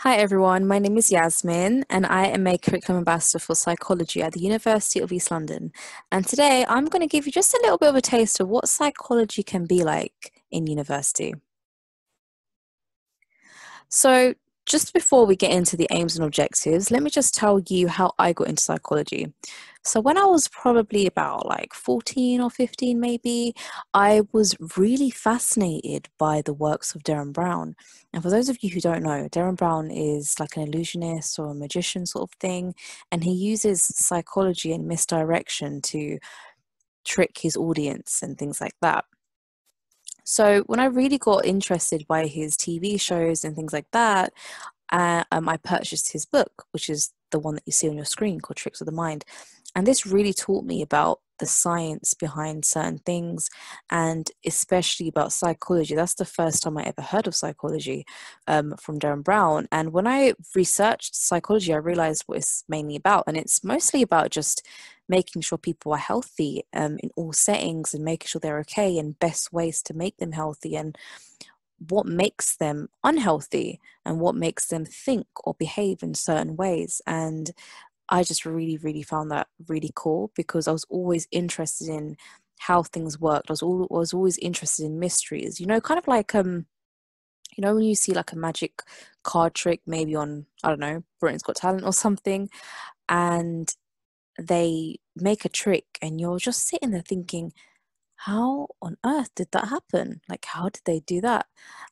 Hi everyone, my name is Yasmin and I am a curriculum ambassador for psychology at the University of East London. And today I'm going to give you just a little bit of a taste of what psychology can be like in university. So, just before we get into the aims and objectives, let me just tell you how I got into psychology. So, when I was probably about like 14 or 15, maybe, I was really fascinated by the works of Derren Brown. And for those of you who don't know, Derren Brown is like an illusionist or a magician sort of thing, and he uses psychology and misdirection to trick his audience and things like that. So when I really got interested by his TV shows and things like that, uh, um, I purchased his book, which is the one that you see on your screen called Tricks of the Mind. And this really taught me about the science behind certain things and especially about psychology. That's the first time I ever heard of psychology um, from Derren Brown. And when I researched psychology, I realized what it's mainly about. And it's mostly about just making sure people are healthy um, in all settings and making sure they're okay and best ways to make them healthy and what makes them unhealthy and what makes them think or behave in certain ways. And I just really, really found that really cool because I was always interested in how things worked. I was, all, I was always interested in mysteries, you know, kind of like, um, you know, when you see like a magic card trick, maybe on, I don't know, Britain's Got Talent or something, and they make a trick and you're just sitting there thinking, how on earth did that happen? Like, how did they do that?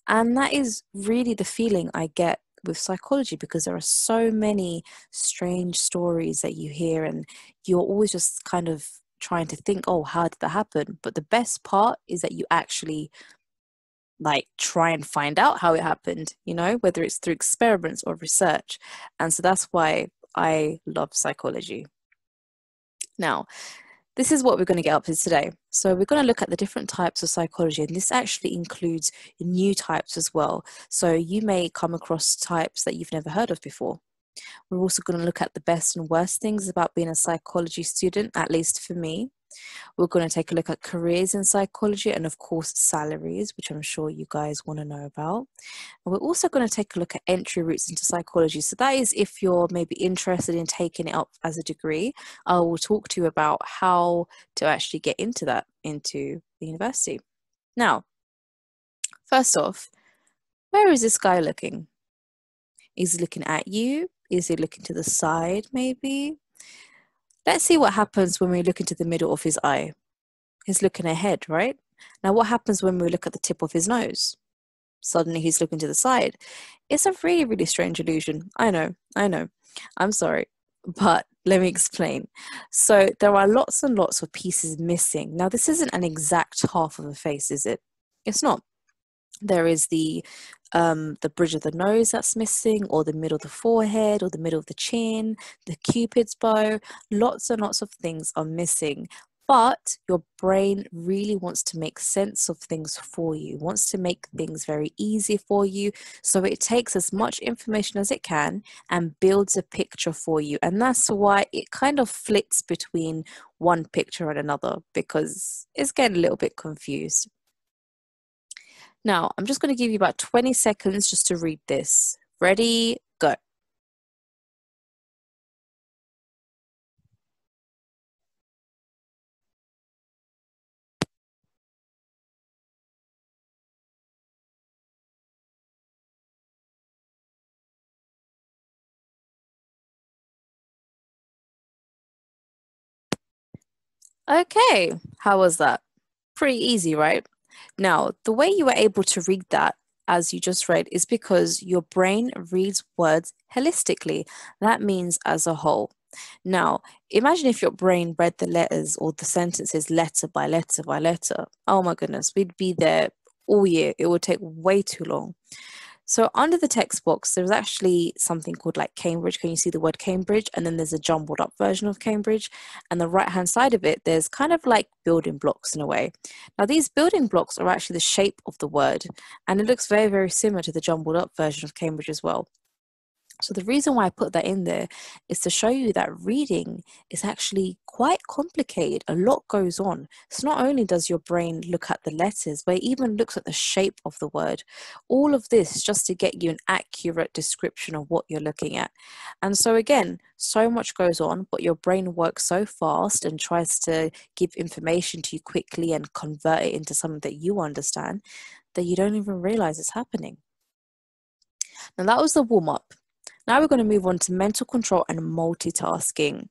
And that is really the feeling I get with psychology because there are so many strange stories that you hear and you're always just kind of trying to think oh how did that happen? But the best part is that you actually like try and find out how it happened you know whether it's through experiments or research. And so that's why i love psychology. Now this is what we're going to get up to today. So, we're going to look at the different types of psychology, and this actually includes new types as well. So, you may come across types that you've never heard of before. We're also going to look at the best and worst things about being a psychology student, at least for me. We're going to take a look at careers in psychology and, of course, salaries, which I'm sure you guys want to know about. And we're also going to take a look at entry routes into psychology. So, that is if you're maybe interested in taking it up as a degree, I will talk to you about how to actually get into that, into the university. Now, first off, where is this guy looking? Is he looking at you? Is he looking to the side, maybe? Let's see what happens when we look into the middle of his eye. He's looking ahead, right? Now, what happens when we look at the tip of his nose? Suddenly he's looking to the side. It's a really, really strange illusion. I know, I know. I'm sorry. But let me explain. So, there are lots and lots of pieces missing. Now, this isn't an exact half of a face, is it? It's not there is the um, the bridge of the nose that's missing, or the middle of the forehead, or the middle of the chin, the cupid's bow. Lots and lots of things are missing. But your brain really wants to make sense of things for you, wants to make things very easy for you. So it takes as much information as it can and builds a picture for you. And that's why it kind of flits between one picture and another because it's getting a little bit confused. Now, I'm just going to give you about 20 seconds just to read this. Ready, go. Okay, how was that? Pretty easy, right? Now, the way you were able to read that, as you just read, is because your brain reads words holistically. That means as a whole. Now, imagine if your brain read the letters or the sentences letter by letter by letter. Oh my goodness, we'd be there all year. It would take way too long. So under the text box, there's actually something called like Cambridge. Can you see the word Cambridge? And then there's a jumbled up version of Cambridge. And the right hand side of it, there's kind of like building blocks in a way. Now these building blocks are actually the shape of the word. And it looks very, very similar to the jumbled up version of Cambridge as well. So the reason why I put that in there is to show you that reading is actually quite complicated. A lot goes on. So not only does your brain look at the letters, but it even looks at the shape of the word. All of this just to get you an accurate description of what you're looking at. And so again, so much goes on, but your brain works so fast and tries to give information to you quickly and convert it into something that you understand that you don't even realize it's happening. Now that was the warm up. Now we're going to move on to mental control and multitasking.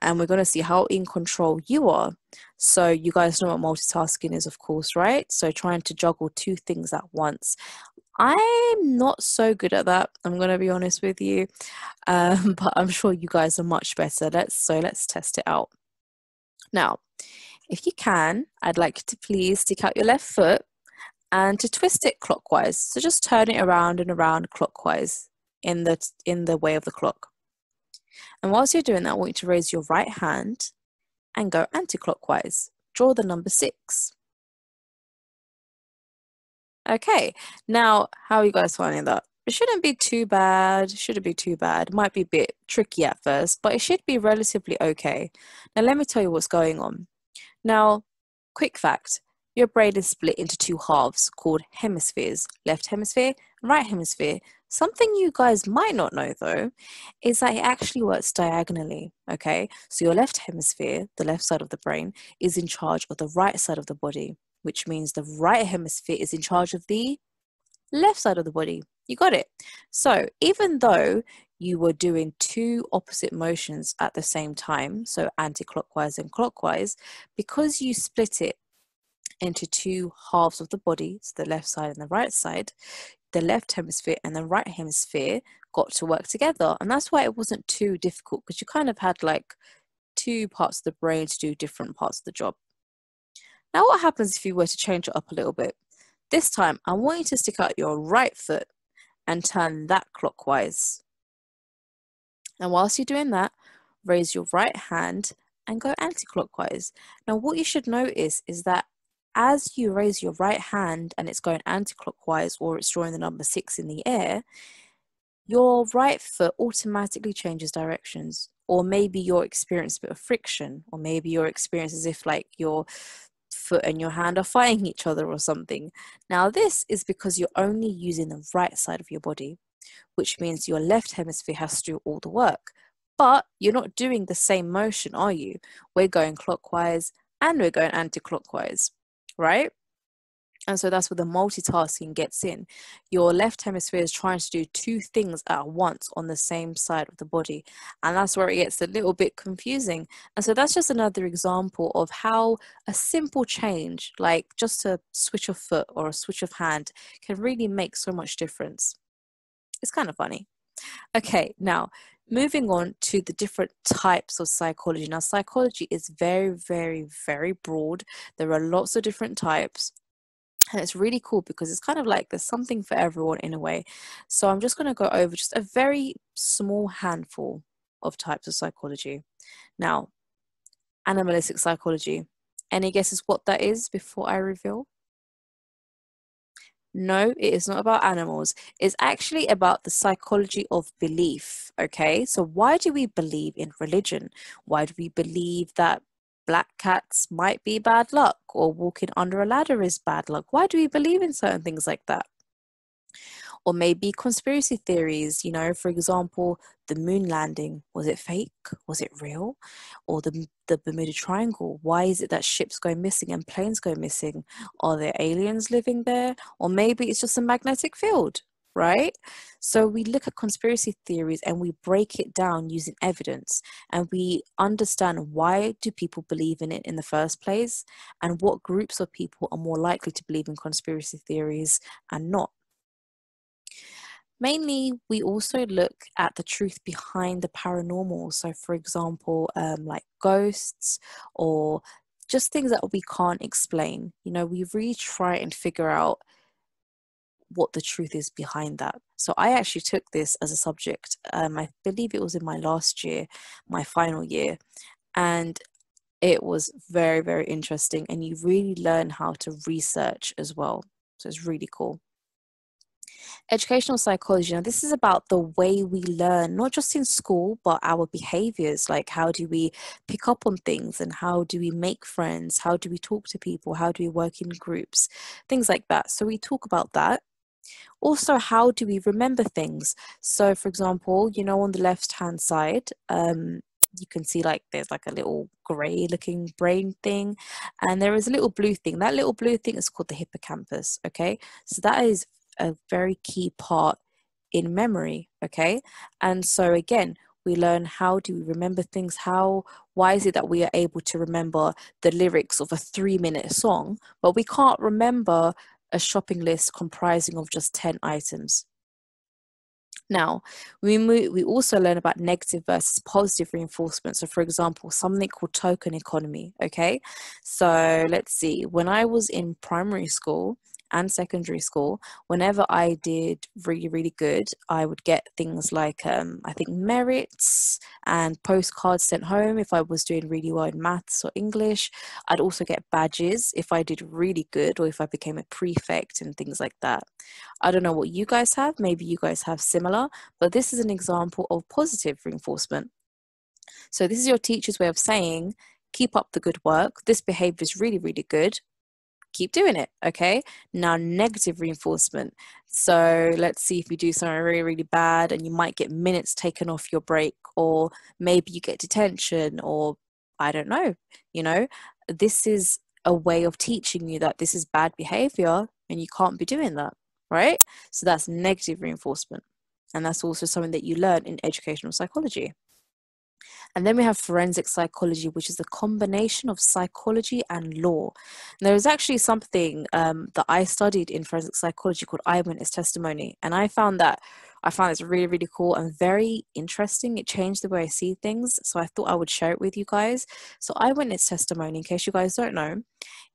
And we're going to see how in control you are. So, you guys know what multitasking is, of course, right? So, trying to juggle two things at once. I'm not so good at that. I'm going to be honest with you, um, but I'm sure you guys are much better. Let's so let's test it out. Now, if you can, I'd like you to please stick out your left foot and to twist it clockwise. So just turn it around and around clockwise in the in the way of the clock. And whilst you're doing that, I want you to raise your right hand and go anti-clockwise. Draw the number six. Okay, now how are you guys finding that? It shouldn't be too bad. Shouldn't be too bad. Might be a bit tricky at first, but it should be relatively okay. Now let me tell you what's going on. Now, quick fact your brain is split into two halves called hemispheres left hemisphere right hemisphere. Something you guys might not know though is that it actually works diagonally. Okay, so your left hemisphere, the left side of the brain, is in charge of the right side of the body, which means the right hemisphere is in charge of the left side of the body. You got it. So even though you were doing two opposite motions at the same time, so anti clockwise and clockwise, because you split it into two halves of the body, so the left side and the right side, the left hemisphere and the right hemisphere got to work together. And that's why it wasn't too difficult because you kind of had like two parts of the brain to do different parts of the job. Now, what happens if you were to change it up a little bit? This time, I want you to stick out your right foot and turn that clockwise. And whilst you're doing that, raise your right hand and go anti clockwise. Now, what you should notice is that as you raise your right hand and it's going anti-clockwise or it's drawing the number six in the air, your right foot automatically changes directions. Or maybe you're experiencing a bit of friction, or maybe you're experiencing as if like your foot and your hand are fighting each other or something. Now, this is because you're only using the right side of your body, which means your left hemisphere has to do all the work. But you're not doing the same motion, are you? We're going clockwise and we're going anti clockwise right? And so that's where the multitasking gets in. Your left hemisphere is trying to do two things at once on the same side of the body. And that's where it gets a little bit confusing. And so that's just another example of how a simple change, like just a switch of foot or a switch of hand, can really make so much difference. It's kind of funny. Okay, now moving on to the different types of psychology. Now, psychology is very, very, very broad. There are lots of different types. And it's really cool because it's kind of like there's something for everyone in a way. So I'm just going to go over just a very small handful of types of psychology. Now, anomalistic psychology. Any guesses what that is before I reveal? No, it is not about animals. It's actually about the psychology of belief. Okay, so why do we believe in religion? Why do we believe that black cats might be bad luck or walking under a ladder is bad luck? Why do we believe in certain things like that? Or maybe conspiracy theories you know for example the moon landing was it fake was it real or the the bermuda triangle why is it that ships go missing and planes go missing are there aliens living there or maybe it's just a magnetic field right? So we look at conspiracy theories and we break it down using evidence and we understand why do people believe in it in the first place and what groups of people are more likely to believe in conspiracy theories and not. Mainly, we also look at the truth behind the paranormal. So, for example, um, like ghosts or just things that we can't explain. You know, we really try and figure out what the truth is behind that. So, I actually took this as a subject. Um, I believe it was in my last year, my final year, and it was very, very interesting. And you really learn how to research as well. So, it's really cool. Educational psychology now this is about the way we learn not just in school but our behaviors like how do we pick up on things and how do we make friends? How do we talk to people? How do we work in groups? Things like that. So we talk about that. Also how do we remember things? So for example you know on the left hand side um, you can see like there's like a little gray looking brain thing and there is a little blue thing. That little blue thing is called the hippocampus okay? So that is a very key part in memory okay and so again we learn how do we remember things how why is it that we are able to remember the lyrics of a 3 minute song but we can't remember a shopping list comprising of just 10 items now, we move, we also learn about negative versus positive reinforcement. So, for example, something called token economy. Okay, so let's see. When I was in primary school, and secondary school, whenever I did really, really good, I would get things like, um, I think, merits and postcards sent home if I was doing really well in maths or English. I'd also get badges if I did really good or if I became a prefect and things like that. I don't know what you guys have, maybe you guys have similar, but this is an example of positive reinforcement. So, this is your teacher's way of saying, keep up the good work. This behavior is really, really good keep doing it. Okay. Now, negative reinforcement. So let's see if you do something really, really bad and you might get minutes taken off your break, or maybe you get detention, or I don't know. You know, this is a way of teaching you that this is bad behavior and you can't be doing that. Right. So that's negative reinforcement. And that's also something that you learn in educational psychology. And then we have forensic psychology, which is a combination of psychology and law. And there is actually something um, that I studied in forensic psychology called eyewitness testimony. And I found that I found this really, really cool and very interesting. It changed the way I see things. So I thought I would share it with you guys. So, eyewitness testimony, in case you guys don't know,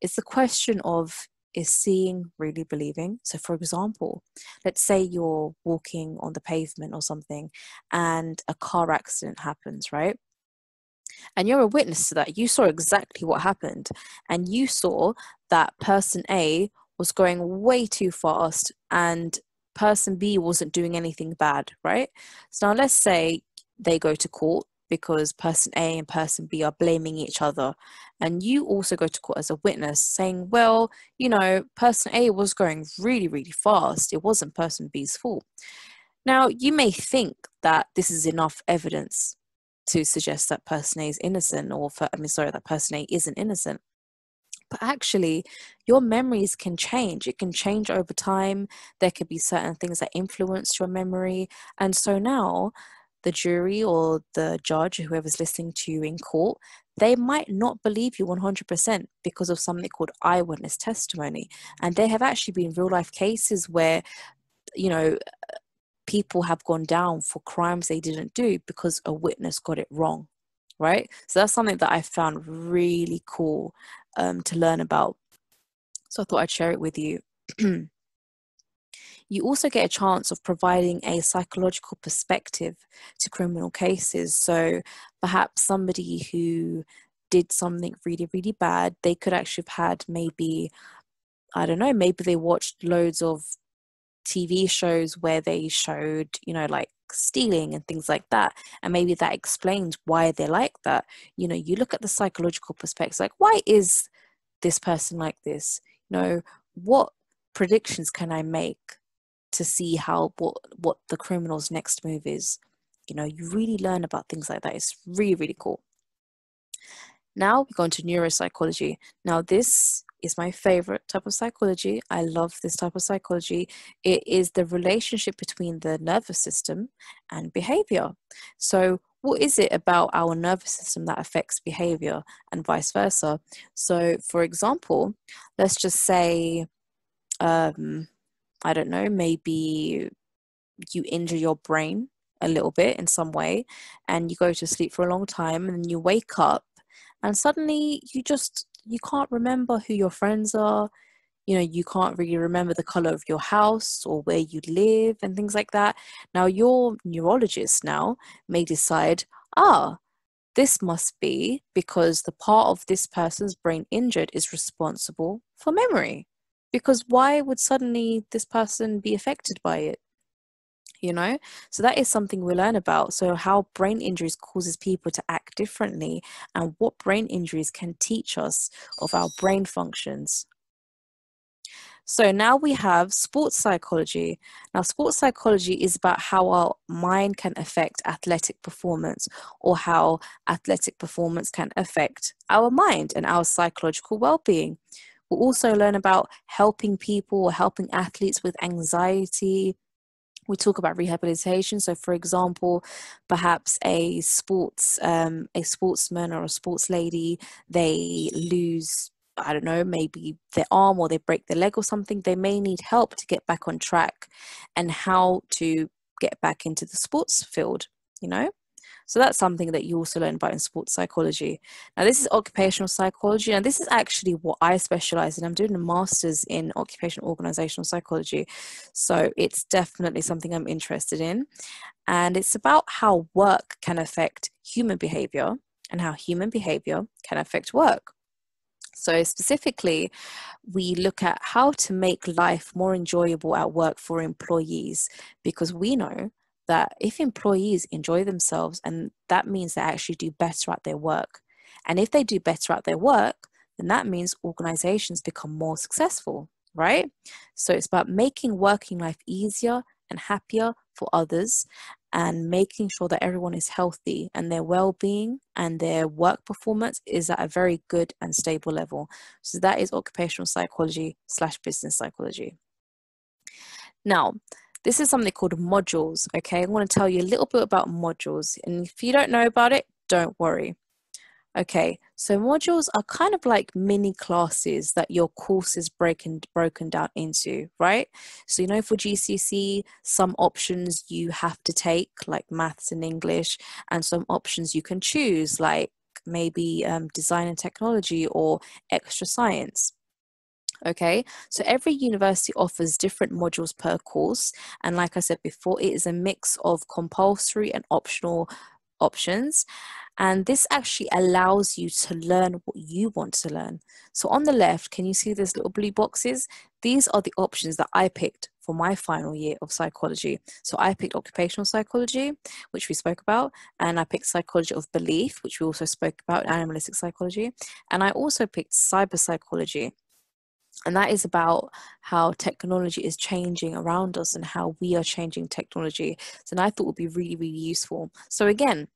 is the question of is seeing really believing. So, for example, let's say you're walking on the pavement or something and a car accident happens, right? And you're a witness to that. You saw exactly what happened. And you saw that person A was going way too fast and person B wasn't doing anything bad, right? So now let's say they go to court because person A and person B are blaming each other. And you also go to court as a witness saying, well, you know, person A was going really, really fast. It wasn't person B's fault. Now, you may think that this is enough evidence to suggest that person A is innocent, or for, I mean, sorry, that person A isn't innocent. But actually, your memories can change. It can change over time. There could be certain things that influence your memory. And so now, the jury or the judge, whoever's listening to you in court, they might not believe you 100% because of something called eyewitness testimony. And there have actually been real life cases where, you know, people have gone down for crimes they didn't do because a witness got it wrong, right? So that's something that I found really cool um, to learn about. So I thought I'd share it with you. you also get a chance of providing a psychological perspective to criminal cases. So perhaps somebody who did something really, really bad, they could actually have had maybe, I don't know, maybe they watched loads of TV shows where they showed, you know, like stealing and things like that. And maybe that explains why they're like that. You know, you look at the psychological perspective, like, why is this person like this? You know, what predictions can I make to see how what what the criminal's next move is? You know, you really learn about things like that. It's really, really cool. Now we go into neuropsychology. Now this is my favorite type of psychology. I love this type of psychology. It is the relationship between the nervous system and behavior. So, what is it about our nervous system that affects behavior and vice versa? So, for example, let's just say, um, I don't know, maybe you injure your brain a little bit in some way and you go to sleep for a long time and you wake up and suddenly you just you can't remember who your friends are. You know you can't really remember the color of your house or where you live and things like that. Now your neurologist now may decide ah this must be because the part of this person's brain injured is responsible for memory. Because why would suddenly this person be affected by it you know so that is something we learn about so how brain injuries causes people to act differently and what brain injuries can teach us of our brain functions so now we have sports psychology. Now, sports psychology is about how our mind can affect athletic performance or how athletic performance can affect our mind and our psychological well being. We'll also learn about helping people or helping athletes with anxiety, we talk about rehabilitation. So for example perhaps a sports um, a sportsman or a sports lady they lose i don't know maybe their arm or they break their leg or something they may need help to get back on track and how to get back into the sports field you know so that's something that you also learn about in sports psychology. Now, this is occupational psychology, and this is actually what I specialize in. I'm doing a master's in occupational organizational psychology. So it's definitely something I'm interested in. And it's about how work can affect human behavior and how human behavior can affect work. So, specifically, we look at how to make life more enjoyable at work for employees because we know that if employees enjoy themselves and that means they actually do better at their work and if they do better at their work then that means organizations become more successful right? So it's about making working life easier and happier for others and making sure that everyone is healthy and their well-being and their work performance is at a very good and stable level. So that is occupational psychology slash business psychology. Now this is something called modules, okay? Going to tell you a little bit about modules. And if you don't know about it, don't worry. Okay, so modules are kind of like mini classes that your course is breaking broken down into, right? So you know for GCSE, some options you have to take, like maths and English, and some options you can choose, like maybe um, design and technology or extra science. Okay, so every university offers different modules per course, and like I said before, it is a mix of compulsory and optional options. And this actually allows you to learn what you want to learn. So on the left, can you see those little blue boxes? These are the options that I picked for my final year of psychology. So I picked occupational psychology, which we spoke about, and I picked psychology of belief, which we also spoke about, anomalistic psychology, and I also picked cyber psychology and that is about how technology is changing around us and how we are changing technology. So I thought would be really, really useful. So again,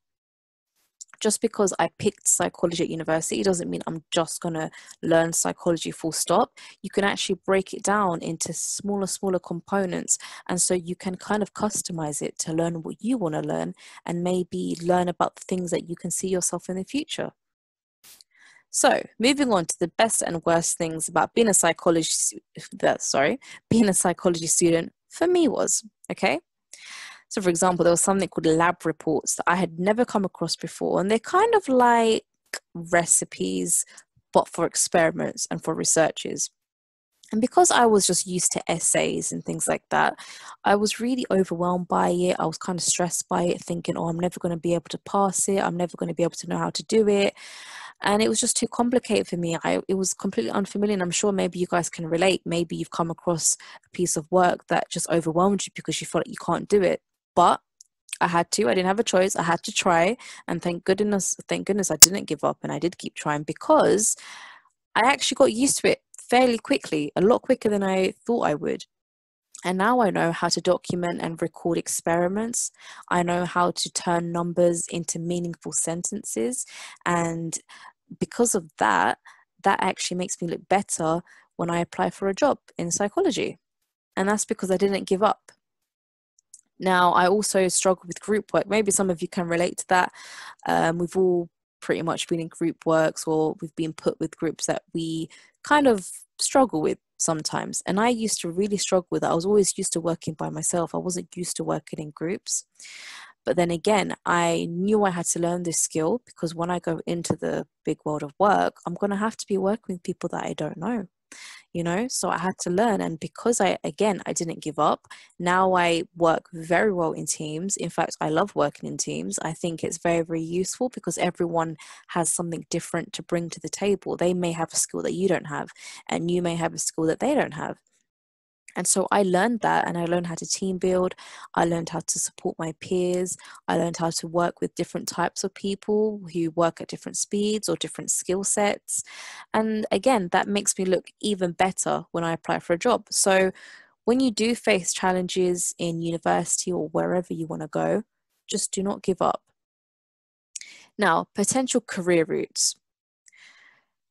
just because I picked psychology at university doesn't mean I'm just going to learn psychology full stop. You can actually break it down into smaller, smaller components. And so you can kind of customize it to learn what you want to learn and maybe learn about things that you can see yourself in the future. So, moving on to the best and worst things about being a psychology sorry, being a psychology student for me was, okay? So, for example, there was something called lab reports that I had never come across before, and they're kind of like recipes, but for experiments and for researches. And because I was just used to essays and things like that, I was really overwhelmed by it. I was kind of stressed by it, thinking, oh, I'm never going to be able to pass it. I'm never going to be able to know how to do it and it was just too complicated for me I, it was completely unfamiliar and i'm sure maybe you guys can relate maybe you've come across a piece of work that just overwhelmed you because you felt like you can't do it but I had to. I didn't have a choice. I had to try, and thank goodness, thank goodness, I didn't give up, and I did keep trying because I actually got used to it fairly quickly, a lot quicker than I thought I would. And now I know how to document and record experiments. I know how to turn numbers into meaningful sentences. And because of that, that actually makes me look better when I apply for a job in psychology. And that's because I didn't give up. Now, I also struggle with group work. Maybe some of you can relate to that. Um, we've all pretty much been in group works or we've been put with groups that we kind of struggle with sometimes. And I used to really struggle with that. I was always used to working by myself, I wasn't used to working in groups. But then again, I knew I had to learn this skill because when I go into the big world of work, I'm going to have to be working with people that I don't know you know? So i had to learn and because i again i didn't give up now i work very well in teams. In fact i love working in teams. I think it's very very useful because everyone has something different to bring to the table. They may have a skill that you don't have and you may have a skill that they don't have And so I learned that and I learned how to team build. I learned how to support my peers. I learned how to work with different types of people who work at different speeds or different skill sets. And again, that makes me look even better when I apply for a job. So when you do face challenges in university or wherever you want to go, just do not give up. Now, potential career routes.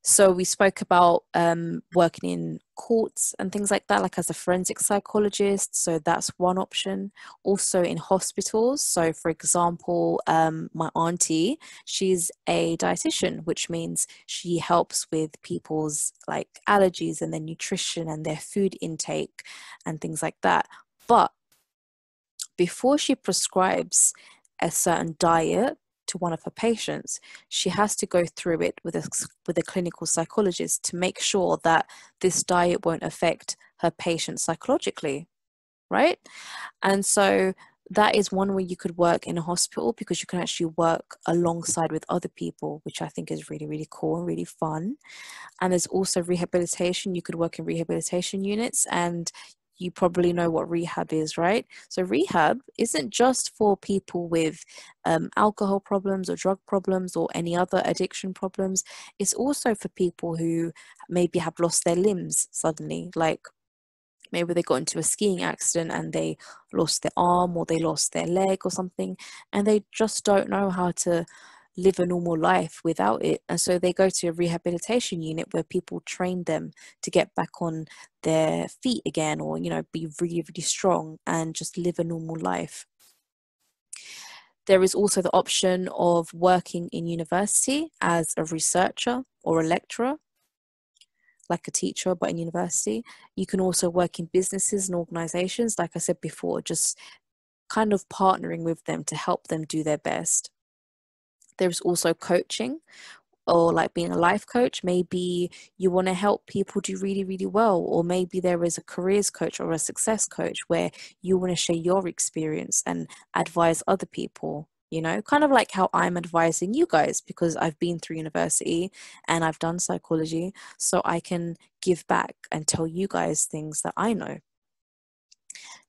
So we spoke about um, working in courts and things like that, like as a forensic psychologist. So that's one option. Also in hospitals. So for example, um, my auntie, she's a dietitian, which means she helps with people's like allergies and their nutrition and their food intake and things like that. But before she prescribes a certain diet to one of her patients, she has to go through it with a, with a clinical psychologist to make sure that this diet won't affect her patient psychologically, right? And so that is one way you could work in a hospital because you can actually work alongside with other people, which I think is really, really cool and really fun. And there's also rehabilitation. You could work in rehabilitation units and you probably know what rehab is, right? So, rehab isn't just for people with um, alcohol problems or drug problems or any other addiction problems. It's also for people who maybe have lost their limbs suddenly, like maybe they got into a skiing accident and they lost their arm or they lost their leg or something, and they just don't know how to live a normal life without it. And so they go to a rehabilitation unit where people train them to get back on their feet again or, you know, be really, really strong and just live a normal life. There is also the option of working in university as a researcher or a lecturer, like a teacher, but in university. You can also work in businesses and organizations, like I said before, just kind of partnering with them to help them do their best. There's also coaching or like being a life coach. Maybe you want to help people do really, really well. Or maybe there is a careers coach or a success coach where you want to share your experience and advise other people you know kind of like how i'm advising you guys because i've been through university and i've done psychology so i can give back and tell you guys things that i know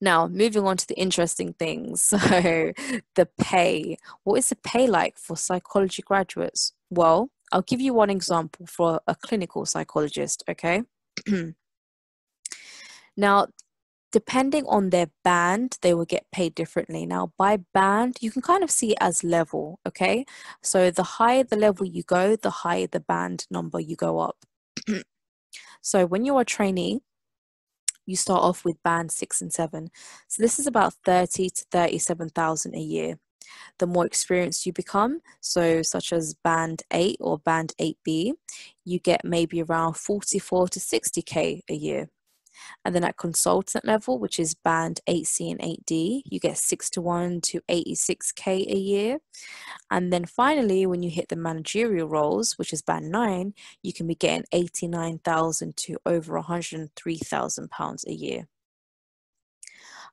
now, moving on to the interesting things. So, the pay. What is the pay like for psychology graduates? Well, I'll give you one example for a clinical psychologist, okay? now, depending on their band, they will get paid differently. Now, by band, you can kind of see it as level, okay? So, the higher the level you go, the higher the band number you go up. so, when you're a trainee, you start off with band six and seven. So this is about 30 to 37,000 a year. The more experienced you become, so such as band 8 or band 8B, you get maybe around 44 to 60k a year. And then at consultant level, which is band 8C and 8D, you get 61 to 86K a year. And then finally, when you hit the managerial roles, which is band 9, you can be getting 89,000 to over 103,000 pounds a year.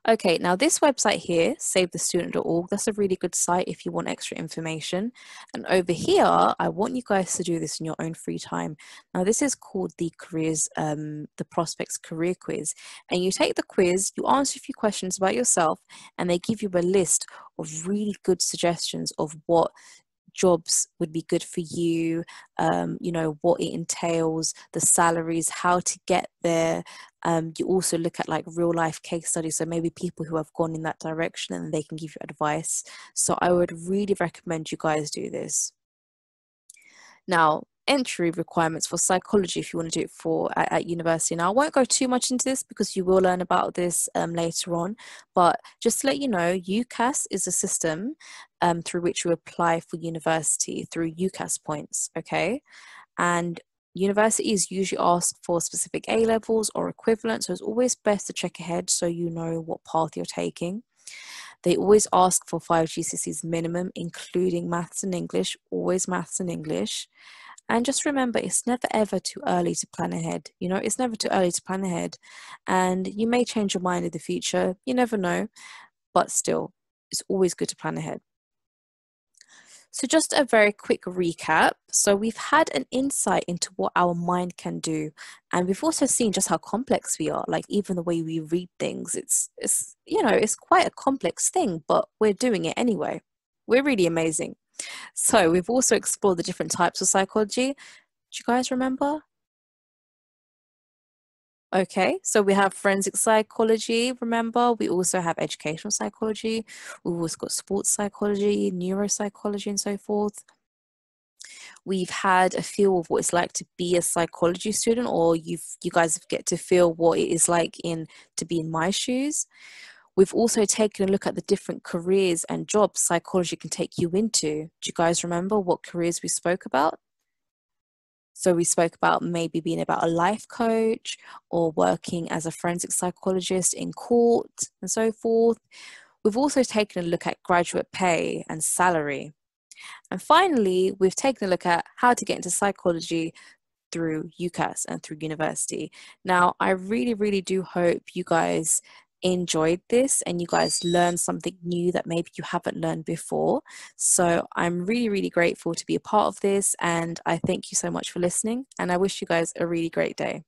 Okay, now this website here, savethestudent.org, that's a really good site if you want extra information. And over here, I want you guys to do this in your own free time. Now this is called the careers, um, the prospects career quiz. And you take the quiz, you answer a few questions about yourself, and they give you a list of really good suggestions of what jobs would be good for you, um, you know, what it entails, the salaries, how to get there. Um, you also look at like real life case studies, so maybe people who have gone in that direction and they can give you advice. So I would really recommend you guys do this. Now, entry requirements for psychology if you want to do it for at, at, university. Now, I won't go too much into this because you will learn about this um, later on. But just to let you know, UCAS is a system um, through which you apply for university through UCAS points. Okay, and universities usually ask for specific A levels or equivalent, so it's always best to check ahead so you know what path you're taking. They always ask for five GCSEs minimum, including maths and English, always maths and English. And just remember, it's never ever too early to plan ahead. You know, it's never too early to plan ahead. And you may change your mind in the future, you never know. But still, it's always good to plan ahead. So, just a very quick recap. So, we've had an insight into what our mind can do, and we've also seen just how complex we are. Like, even the way we read things, it's, it's you know, it's quite a complex thing, but we're doing it anyway. We're really amazing. So, we've also explored the different types of psychology. Do you guys remember? Okay, so we have forensic psychology, remember? We also have educational psychology. We've also got sports psychology, neuropsychology, and so forth. We've had a feel of what it's like to be a psychology student, or you've you guys get to feel what it is like in to be in my shoes. We've also taken a look at the different careers and jobs psychology can take you into. Do you guys remember what careers we spoke about? So we spoke about maybe being about a life coach or working as a forensic psychologist in court and so forth. We've also taken a look at graduate pay and salary. And finally, we've taken a look at how to get into psychology through UCAS and through university. Now, I really, really do hope you guys enjoyed this and you guys learned something new that maybe you haven't learned before. So I'm really, really grateful to be a part of this and I thank you so much for listening and I wish you guys a really great day.